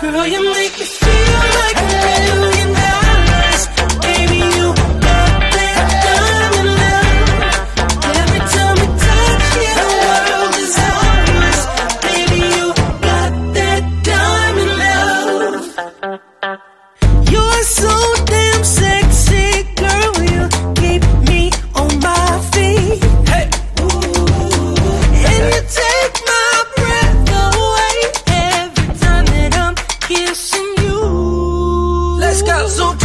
Girl, you make me feel like a million dollars. Baby, you got that diamond love. Every time we touch, the world is harmless. Baby, you got that diamond love. You're so pescas um